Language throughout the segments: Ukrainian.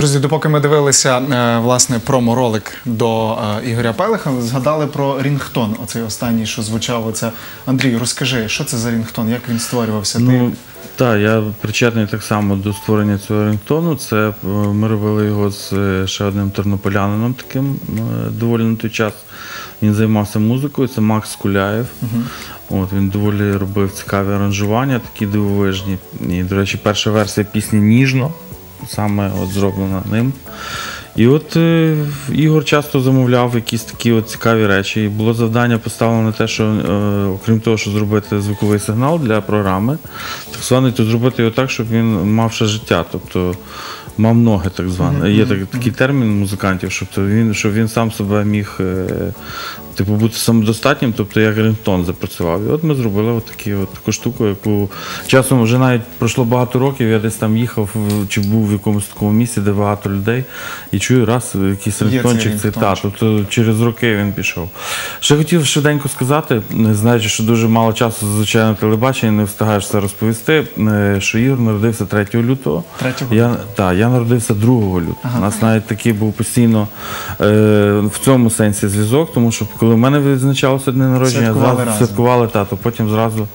Друзі, допоки ми дивилися е, власне промо-ролик до е, Ігоря Пелиха, згадали про Рінгтон. Оцей останній, що звучав. Оце Андрій, розкажи, що це за Рінгтон, як він створювався? Ну, так, я причетний так само до створення цього рингтону. Це е, ми робили його з ще одним тернополянином таким доволі на той час. Він займався музикою, це Макс Куляєв. От, він доволі робив цікаві аранжування, такі дивовижні. І, до речі, перша версія пісні Ніжно, саме от зроблена ним. І от е, Ігор часто замовляв якісь такі от цікаві речі. І було завдання поставлено на те, що е, окрім того, що зробити звуковий сигнал для програми, так званий, то зробити його так, щоб він мав ще життя. Тобто мав ноги, так зване. Є так, такий термін музикантів, щоб він, щоб він сам себе міг е, типу, бути самодостатнім, тобто як рингтон запрацював. І от ми зробили от такі, от таку штуку, яку часом вже навіть пройшло багато років, я десь там їхав чи був в якомусь такому місці, де багато людей, і чую раз якийсь цей рингтончик, це та, тобто через роки він пішов. Ще хотів швиденько сказати, не знаючи, що дуже мало часу зазвичай на телебаченні, не встигаєш це розповісти, е, що Ігор народився 3 лютого. 3 Я, та, я народився 2 лютого. У нас навіть такий був постійно е, в цьому сенсі зв'язок, тому що коли в мене відзначалося день народження, Святкували зразу разом. святкували тато, потім зразу.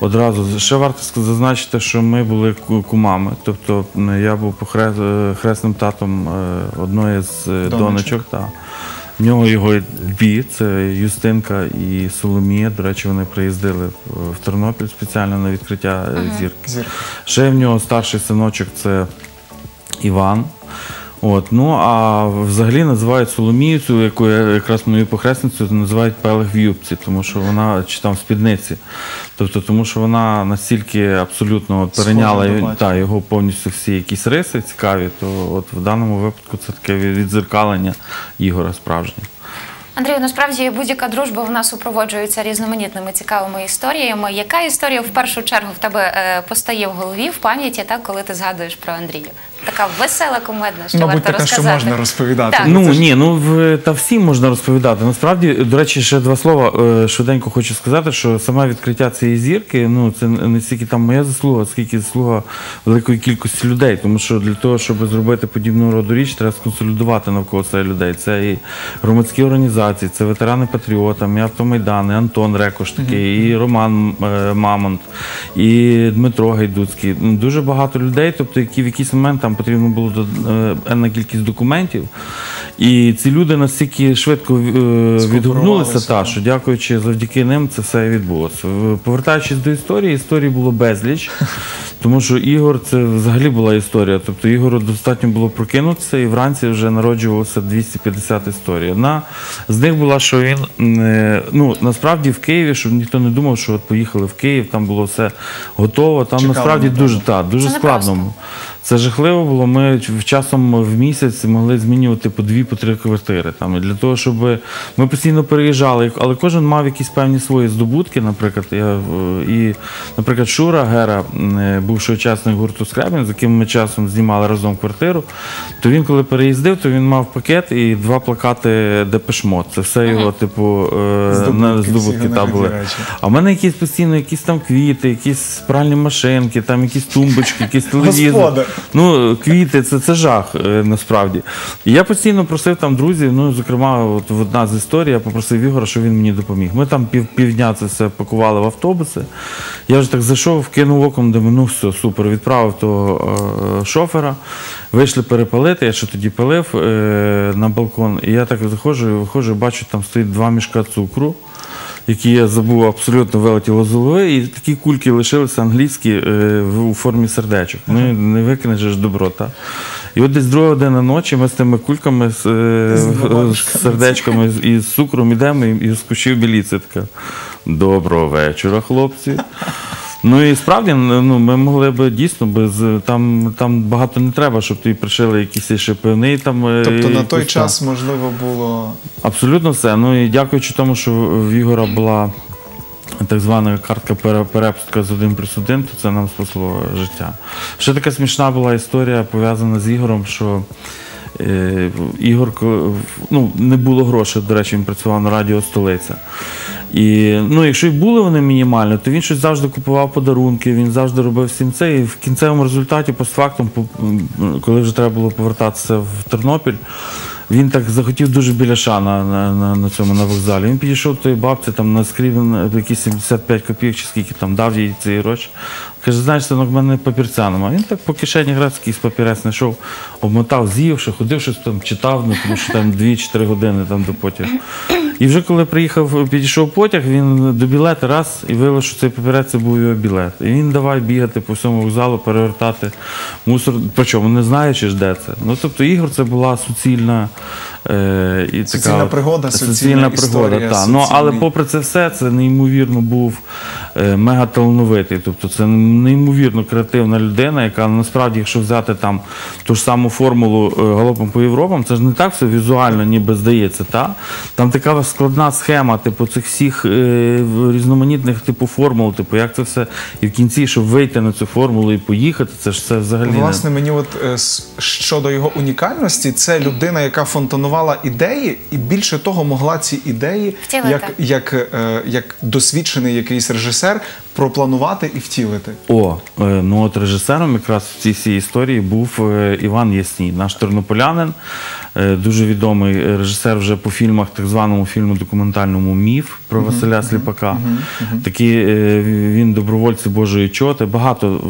Одразу ще варто зазначити, що ми були ку- кумами. Тобто м, я був похре- е, хресним татом е, одної з е, Донечок. донечок. Та. В нього його дві, це Юстинка і Соломія. До речі, вони приїздили в в Тернопіль спеціально на відкриття е, зірки. Зірка. Ще в нього старший синочок це Іван. От, ну а взагалі називають Соломію, яку я якраз мою похресницю, називають Пелех в юбці, тому що вона чи там в спідниці. Тобто, тому що вона настільки абсолютно от, перейняла та, його повністю всі якісь риси цікаві, то от в даному випадку це таке відзеркалення Ігора справжнє. Андрію, насправді будь-яка дружба в нас супроводжується різноманітними цікавими історіями. Яка історія в першу чергу в тебе е, постає в голові, в пам'яті, так, коли ти згадуєш про Андрія? Така весела, кумедна, що Мабуть, варто така, що розказати. можна розповідати. Так. Ну ні, ну в та всім можна розповідати. Насправді, до речі, ще два слова е, швиденько хочу сказати, що саме відкриття цієї зірки, ну це не стільки там моя заслуга, скільки заслуга великої кількості людей. Тому що для того, щоб зробити подібну роду річ, треба сконсолідувати навколо цих людей. Це і громадські організації, це ветерани патріотам, і автомайдан, і Антон Рекош такий, і Роман е, Мамонт, і Дмитро Гайдуцький. Ну, Дуже багато людей, тобто, які в якийсь момент там потрібно було е, енна кількість документів. І ці люди настільки швидко е, відгукнулися, та, що дякуючи завдяки ним це все відбулося. Повертаючись до історії, історії було безліч, тому що Ігор це взагалі була історія. Тобто Ігору достатньо було прокинутися, і вранці вже народжувалося 250 історій. Одна з них була, що він е, ну насправді в Києві, щоб ніхто не думав, що от поїхали в Київ, там було все готово. Там Чекали, насправді дуже та, дуже Це складно. Це жахливо було. Ми часом в місяць могли змінювати по дві, по три квартири. Там і для того, щоб ми постійно переїжджали, але кожен мав якісь певні свої здобутки. Наприклад, я е, і, наприклад, Шура Гера, е, бувший учасник гурту Скрябін, з яким ми часом знімали разом квартиру. То він, коли переїздив, то він мав пакет і два плакати Депешмот. Це все його, типу, е, Здобутки на здобутки та були. А в мене якісь постійно якісь там квіти, якісь пральні машинки, там якісь тумбочки, якісь телевізор. Ну, квіти, це, це жах е, насправді. І я постійно просив там друзів, ну, зокрема, от в одна з історій, я попросив Ігора, щоб він мені допоміг. Ми там пів, півдня це все пакували в автобуси. Я вже так зайшов, вкинув оком, думаю, ну все, супер, відправив того е, шофера. Вийшли перепалити, я ще тоді палив е, на балкон. І я так заходжу, виходжу, бачу, там стоїть два мішка цукру які я забув абсолютно вилетіло з голови, і такі кульки лишилися англійські е, у формі сердечок. Ну, не викинеш же ж доброта. І от десь друга година ночі ми з тими кульками, з, е, З з сердечками і з цукром ідемо, і, і скучив біліця така. Доброго вечора, хлопці. Ну і справді ну, ми могли б дійсно без там, там багато не треба, щоб тобі пришили якісь ще пивний там. е, Тобто на той час можливо було Абсолютно все. Ну і дякуючи тому, що в Ігора була так звана картка перепустка з 1 плюс 1, то це нам спасло життя. Ще така смішна була історія пов'язана з Ігорем, що Ігор, ну, не було грошей, до речі, він працював на радіо Столиця. І ну, якщо й були вони мінімальні, то він щось завжди купував подарунки, він завжди робив всім це. І в кінцевому результаті, постфактум, коли вже треба було повертатися в Тернопіль, він так захотів дуже біля на, на, на, на цьому на вокзалі. Він підійшов до тої бабці, там наскрів на якісь 75 копійок чи скільки там дав їй ці гроші. Каже, знаєш, синок, в мене папірця нема. Він так по кишені грав, якийсь папірець знайшов, обмотав, з'їв, що ходив, щось там читав, ну, тому що там 2-3 години там до потягу. І вже коли приїхав, підійшов потяг, він до білета раз і виявив, що цей папірець це був його білет. І він давай бігати по всьому вокзалу, перевертати мусор, причому не знаючи ж де це. Ну тобто Ігор це була суцільна. Е, і Суцільна така, пригода, суцільна суцільна пригода. історія, Та. Ну, але попри це все, це неймовірно був е, мега талановитий. Тобто це неймовірно креативна людина, яка насправді, якщо взяти там ту ж саму формулу е, галопом по Європам, це ж не так все візуально, ніби здається. Та? Там така складна схема, типу, цих всіх е, різноманітних типу формул, типу, як це все. І в кінці, щоб вийти на цю формулу і поїхати, це ж це взагалі не- Власне, мені от щодо його унікальності, це людина, яка фонтанувала ідеї, і більше того, могла ці ідеї, Втілити. як, як, як досвідчений якийсь режисер, пропланувати і втілити. О, е, ну от режисером якраз в цій всій історії був е, Іван Ясній, наш тернополянин, е, дуже відомий режисер вже по фільмах, так званому фільму документальному Міф про Василя Сліпака. Такий е, він добровольці Божої чоти, багато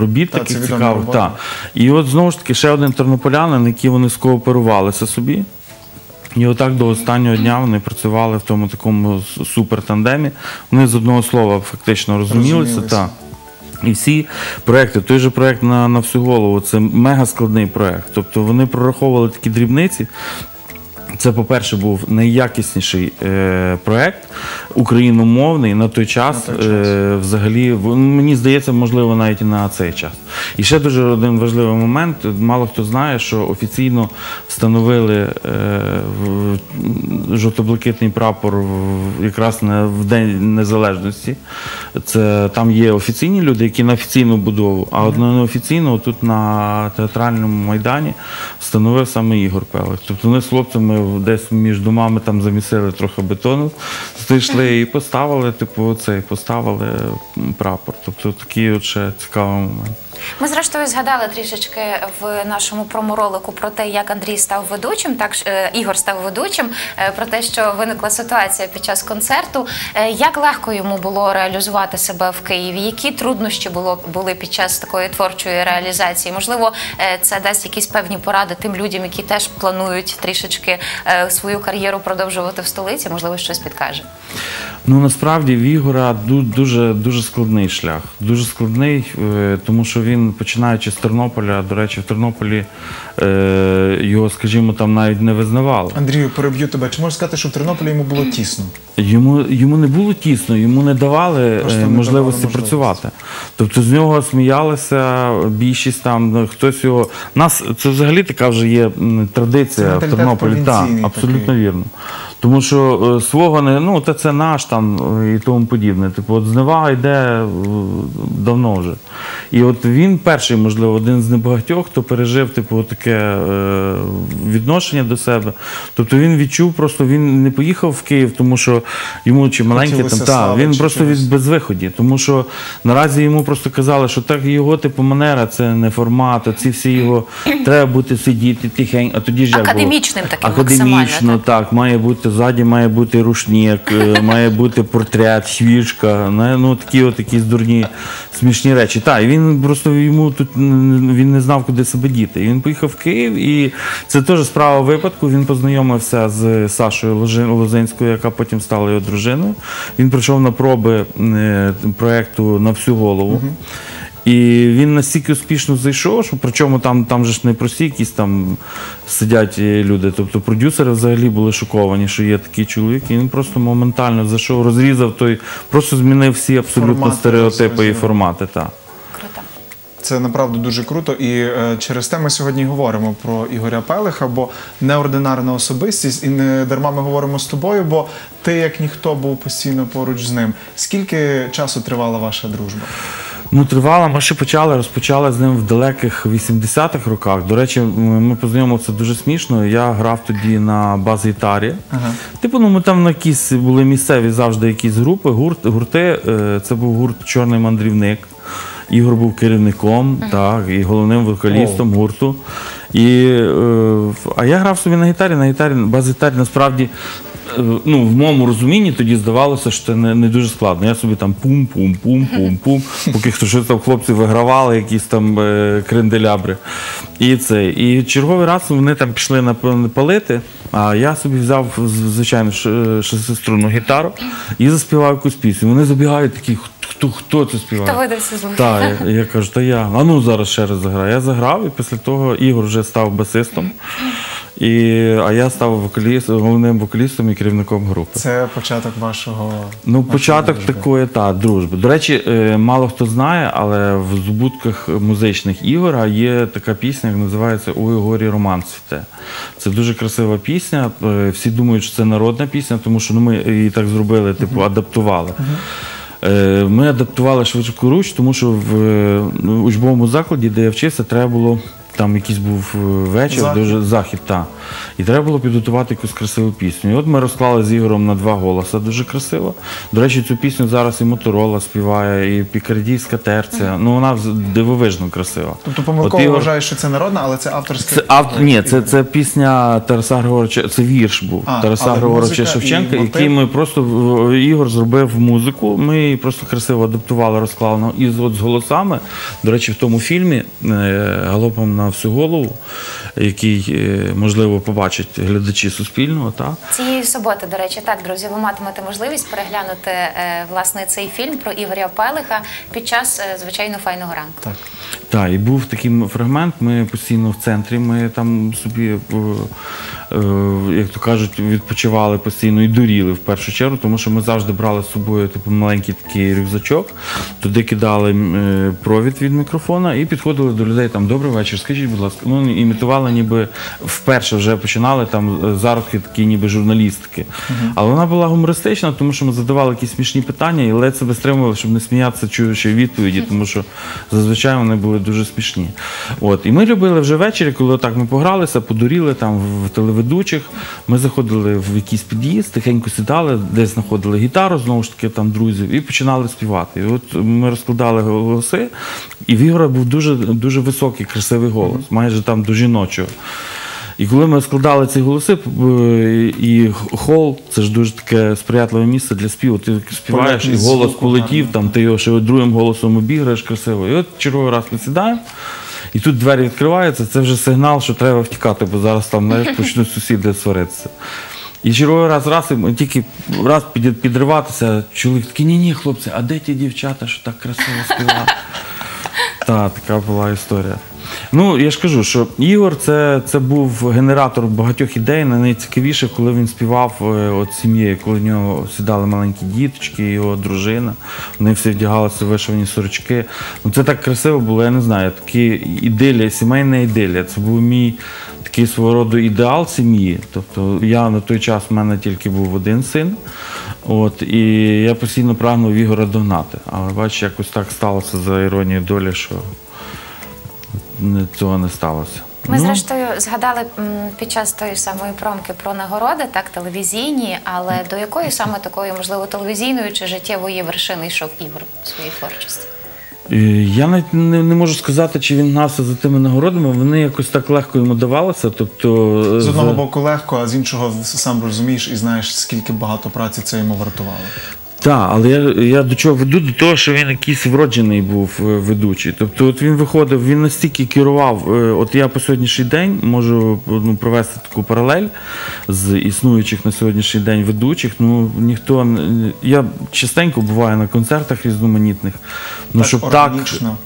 робіт Та, таких цікавих. Та. І от знову ж таки ще один тернополянин, який вони скооперувалися собі. І отак до останнього дня вони працювали в тому такому супертандемі. Вони з одного слова фактично розумілися. Розумілися. Та. І всі проекти, той же проект на, на всю голову, це мега складний проект. Тобто вони прораховували такі дрібниці. Це, по-перше, був найякісніший е, проект україномовний на той час. На той час. Е, взагалі, в- мені здається, можливо, навіть і на цей час. І ще дуже один важливий момент. Мало хто знає, що офіційно встановили е, жовто-блакитний прапор в- якраз на в День Незалежності. Це там є офіційні люди, які на офіційну будову, а от на неофіційну тут на театральному майдані встановив саме Ігор Пелих. Тобто вони з хлопцями десь між домами там замісили трохи бетону, знайшли і поставили, типу, цей, поставили прапор. Тобто такий от ще цікавий момент. Ми зрештою згадали трішечки в нашому проморолику про те, як Андрій став ведучим, так е, Ігор став ведучим, е, про те, що виникла ситуація під час концерту. Е, Як легко йому було реалізувати себе в Києві? Які труднощі було були під час такої творчої реалізації? Можливо, це дасть якісь певні поради тим людям, які теж планують трішечки свою кар'єру продовжувати в столиці. Можливо, щось підкаже. Ну насправді в Ігора ду- дуже дуже складний шлях. Дуже складний, тому що він, починаючи з Тернополя, до речі, в Тернополі е, його, скажімо, там навіть не визнавали. Андрію, переб'ю тебе. Чи можеш сказати, що в Тернополі йому було тісно? Йому, йому не було тісно, йому не давали Просто е, не давали можливості можливості. працювати. Тобто з нього сміялися більшість там, ну, хтось його. Нас це взагалі така вже є м, Це традиція в Тернополі. Так, абсолютно такий. вірно. Тому що е, свого не, ну, та це наш там е, і тому подібне. Типу, от зневага йде давно вже. І от він перший, можливо, один з небагатьох, хто пережив типу, таке е, відношення до себе. Тобто він відчув, просто він не поїхав в Київ, тому що йому чи маленький там, та, він чи просто від безвиході. Тому що наразі йому просто казали, що так його типу манера, це не формат, а ці всі його треба бути сидіти тихенько. А тоді ж як було? Академічним таким Академічно, максимально, так. має бути ззаді, має бути рушник, е, має бути портрет, свічка. Ну такі от якісь дурні смішні речі. Так, і він просто йому тут він не знав, куди себе діти. І він поїхав в Київ, і це теж справа випадку. Він познайомився з Сашою Лозинською, яка потім стала його дружиною. Він прийшов на проби е, проекту на всю голову. І він настільки успішно зайшов, що причому там, там же ж не прості якісь там сидять е, люди. Тобто продюсери взагалі були шоковані, що є такий чоловік. І він просто моментально зайшов, розрізав той, просто змінив всі абсолютно Формати стереотипи і формати. Так. Круто. Це направду дуже круто. І е, через те ми сьогодні говоримо про Ігоря Пелиха, бо неординарна особистість, і не дарма ми говоримо з тобою, бо ти як ніхто був постійно поруч з ним. Скільки часу тривала ваша дружба? Ну, тривала, ми ще почали, розпочали з ним в далеких 80-х роках. До речі, ми познайомилися дуже смішно. Я грав тоді на бас-гітарі. Ага. Типу, ну ми там на якісь були місцеві завжди якісь групи, гурт, гурти. Е, Це був гурт Чорний мандрівник. Ігор був керівником, так, і головним вокалістом гурту. І, е, а я грав собі на гітарі, на гітарі, бас-гітарі насправді. е, Ну, в моєму розумінні тоді здавалося, що це не, не дуже складно. Я собі там пум-пум-пум-пум-пум, поки хто щось там хлопці вигравали, якісь там е, кренделябри. І це. І черговий раз вони там пішли напевно палити, а я собі взяв, звичайно, шестиструнну гітару і заспівав якусь пісню. Вони забігають такі, хто, хто це співає? Хто видався звук? Так, я, я кажу, та я. А ну зараз ще раз заграю. Я заграв, і після того Ігор вже став басистом. І, а я став вокаліст, головним вокалістом і керівником групи. Це початок вашого. Ну, початок дружби. такої та дружби. До речі, е, мало хто знає, але в здобутках музичних Ігора є така пісня, яка називається У Ігорі Роман цвіте. Це дуже красива пісня. Е, Всі думають, що це народна пісня, тому що ну, ми її так зробили, типу, адаптували. Е, Ми адаптували швидку руч, тому що в е, ну, учбовому закладі, де я вчився, треба було. Там якийсь був е, вечір, Захід. дуже захід, та. І треба було підготувати якусь красиву пісню. І от ми розклали з Ігорем на два голоса дуже красиво. До речі, цю пісню зараз і Моторола співає, і Пікардійська терця. Ну вона дивовижно красива. Тобто помилково Ігор- вважаю, що це народна, але це авторська. це ав... Ні, це, це пісня Тараса Григоровича, це вірш був А, Тараса Григоровича Шевченка, який ми просто Ігор зробив музику. Ми її просто красиво адаптували, розклали і з, от, з голосами. До речі, в тому фільмі е, Галопом на всю голову, який е, можливо побачать глядачі Суспільного. Та? Цієї суботи, до речі, так, друзі, ви матимете можливість переглянути е, власне цей фільм про Ігоря Пелиха під час е, звичайно файного ранку. Так. Так, і був такий фрагмент. Ми постійно в центрі. Ми там собі, е, е, як то кажуть, відпочивали постійно і дуріли в першу чергу, тому що ми завжди брали з собою типу маленький такий рюкзачок, туди кидали е, провід від мікрофона і підходили до людей там добрий вечір. Скажіть, будь ласка, ну імітували, ніби вперше вже починали там зародки такі, ніби журналістики. Але вона була гумористична, тому що ми задавали якісь смішні питання і ледь себе стримували, щоб не сміятися, чуючи відповіді, тому що зазвичай вони були дуже смішні. От. І ми любили вже ввечері, коли так ми погралися, подуріли там в телеведучих. Ми заходили в якийсь під'їзд, тихенько сідали, десь знаходили гітару, знову ж таки, там друзів, і починали співати. І от ми розкладали голоси, і в Ігора був дуже, дуже високий, красивий голос, майже там до жіночого. І коли ми складали ці голоси, е, і хол це ж дуже таке сприятливе місце для співу. Ти співаєш, і голос полетів, там ти його ще другим голосом обіграєш красиво. І от черговий раз ми сідаємо, і тут двері відкриваються, це вже сигнал, що треба втікати, бо зараз там знаєш, почнуть сусіди сваритися. І черговий раз, раз і тільки раз підриватися, чоловік такий, ні, ні, хлопці, а де ті дівчата, що так красиво співали? Так, така була історія. Ну, я ж кажу, що Ігор це, це був генератор багатьох ідей. Найцікавіше, коли він співав е, от сім'єю, коли в нього сідали маленькі діточки, його дружина. Вони всі вдягалися вишивані сорочки. Ну, це так красиво було, я не знаю, такі ідилія, сімейна ідилія. Це був мій такий свого роду ідеал сім'ї. Тобто я на той час в мене тільки був один син. От, і я постійно прагнув Ігора догнати. Але бачиш, якось так сталося за іронією долі, що цього не сталося. Ми, Ну, зрештою, згадали м, під час тої самої промки про нагороди, так, телевізійні, але до якої саме такої, можливо, телевізійної чи життєвої вершини йшов Ігор у своїй творчості? е, Я навіть не, не можу сказати, чи він гнався за тими нагородами. Вони якось так легко йому давалися. Тобто, е, З одного за- боку легко, а з іншого сам розумієш і знаєш, скільки багато праці це йому вартувало. Так, але я, я до чого веду? До того, що він якийсь вроджений був е, ведучий. Тобто, от він виходив, він настільки керував. е, От я по сьогоднішній день можу ну, провести таку паралель з існуючих на сьогоднішній день ведучих. Ну ніхто я частенько буваю на концертах різноманітних. Ну Так щоб так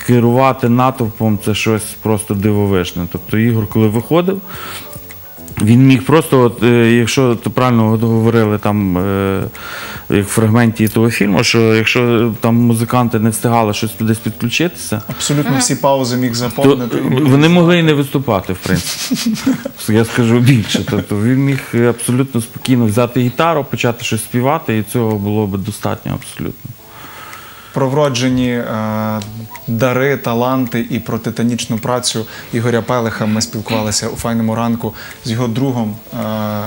керувати натовпом, це щось просто дивовижне. Тобто Ігор, коли виходив. Він міг просто, от, е, якщо то правильно говорили там, як в фрагменті того фільму, що якщо там музиканти не встигали щось десь підключитися, Абсолютно всі паузи міг заповнити. вони могли і не виступати, в принципі. Я скажу більше. Тобто він міг абсолютно спокійно взяти гітару, почати щось співати, і цього було б достатньо абсолютно. Про вроджені е, дари, таланти і про титанічну працю Ігоря Пелеха. Ми спілкувалися у файному ранку з його другом е,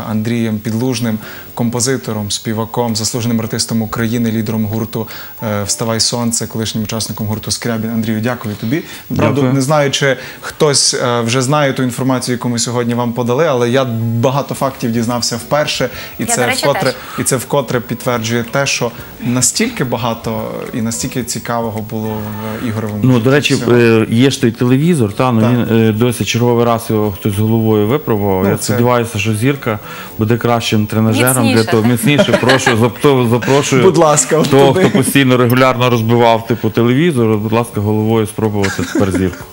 Андрієм Підлужним, композитором, співаком, заслуженим артистом України, лідером гурту е, Вставай сонце, колишнім учасником гурту Скрябін. Андрію, дякую тобі. Правда, не знаю, чи хтось е, вже знає ту інформацію, яку ми сьогодні вам подали, але я багато фактів дізнався вперше, і Я, це речі, вкотре теж. і це вкотре підтверджує те, що настільки багато і настільки цікавого було в Ігоровому. Ну, до речі, всього. е, є ж той телевізор, та, ну, Так. він досі черговий раз його хтось головою випробував. Ну, Я це- сподіваюся, що зірка буде кращим тренажером Міцніше. для того. Міцніше, прошу, зап- запрошую. Будь ласка, того, хто постійно регулярно розбивав типу телевізор, будь ласка, головою спробувати тепер зірку.